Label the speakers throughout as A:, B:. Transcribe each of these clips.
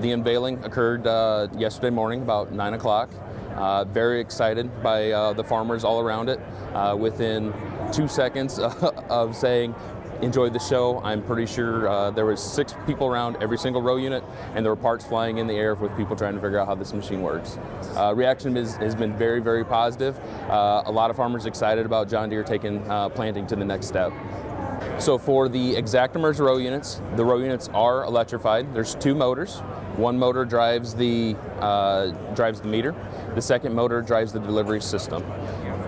A: The unveiling occurred uh, yesterday morning about 9 o'clock. Uh, very excited by uh, the farmers all around it. Uh, within two seconds of saying, enjoyed the show. I'm pretty sure uh, there was six people around every single row unit, and there were parts flying in the air with people trying to figure out how this machine works. Uh, reaction is, has been very, very positive. A lot of farmers excited about John Deere taking planting to the next step. So for the ExactEmerge row units, the row units are electrified. There's two motors. One motor drives the uh, drives the meter. The second motor drives the delivery system.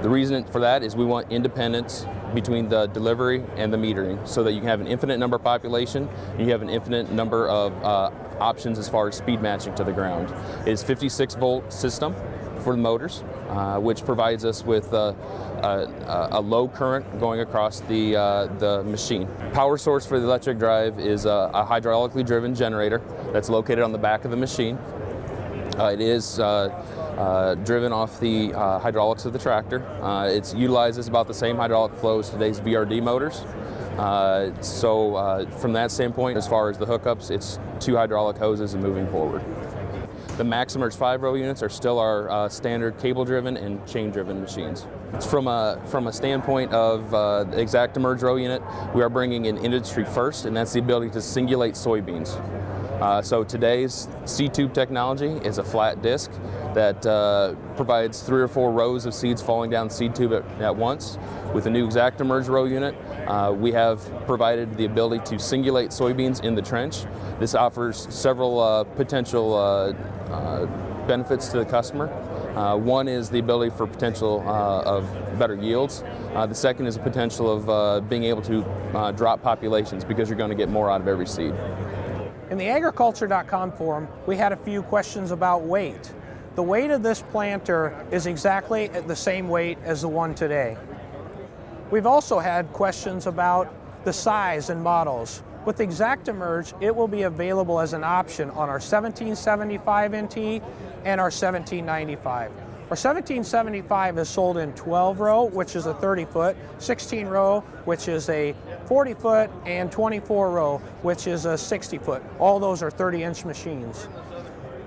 A: The reason for that is we want independence between the delivery and the metering so that you can have an infinite number of population and you have an infinite number of uh, options as far as speed matching to the ground. It is 56 volt system for the motors, uh, which provides us with a, a, low current going across the, uh, the machine. Power source for the electric drive is a, a, hydraulically driven generator that's located on the back of the machine. Uh, it is uh, driven off the hydraulics of the tractor. It utilizes about the same hydraulic flow as today's VRD motors. Uh, so uh, from that standpoint, as far as the hookups, it's two hydraulic hoses and moving forward. The MaxEmerge 5 row units are still our uh, standard cable-driven and chain-driven machines. From a, from a standpoint of uh, the ExactEmerge row unit, we are bringing in industry first, and that's the ability to singulate soybeans. Uh, so today's seed tube technology is a flat disc that uh, provides three or four rows of seeds falling down seed tube at, at once. With the new ExactEmerge row unit, uh, we have provided the ability to singulate soybeans in the trench. This offers several uh, potential uh, uh, benefits to the customer. Uh, one is the ability for potential uh, of better yields. Uh, the second is the potential of being able to drop populations because you're going to get more out of every seed.
B: In the agriculture.com forum, we had a few questions about weight. The weight of this planter is exactly the same weight as the one today. We've also had questions about the size and models. With ExactEmerge, it will be available as an option on our 1775 NT and our 1795. Our 1775 is sold in 12 row, which is a 30 foot, 16 row, which is a 40 foot, and 24 row, which is a 60 foot. All those are 30 inch machines.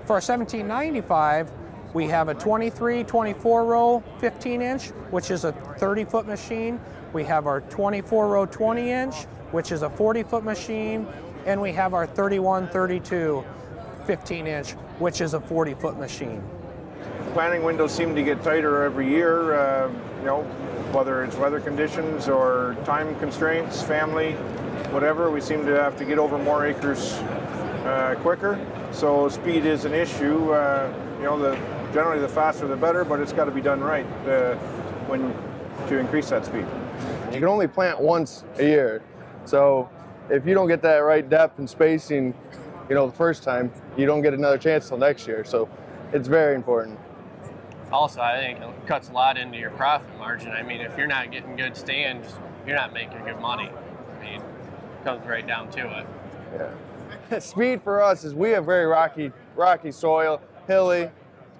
B: For our 1795, we have a 23, 24 row 15 inch, which is a 30 foot machine. We have our 24 row 20 inch, which is a 40 foot machine. And we have our 31, 32 15 inch, which is a 40 foot machine
C: planting windows seem to get tighter every year, uh, you know, whether it's weather conditions or time constraints, family, whatever, we seem to have to get over more acres uh, quicker. So speed is an issue. Uh, you know, the, generally the faster the better, but it's got to be done right uh, when to increase that speed.
D: You can only plant once a year. So if you don't get that right depth and spacing, you know, the first time, you don't get another chance till next year. So it's very important
E: also I think it cuts a lot into your profit margin. I mean, if you're not getting good stands, you're not making good money. I mean, it comes right down to it.
D: Yeah. Speed for us is we have very rocky, rocky soil, hilly.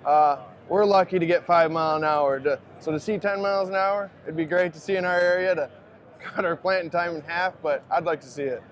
D: Uh, we're lucky to get five mile an hour. To, so to see 10 miles an hour, it'd be great to see in our area to cut our planting time in half, but I'd like to see it.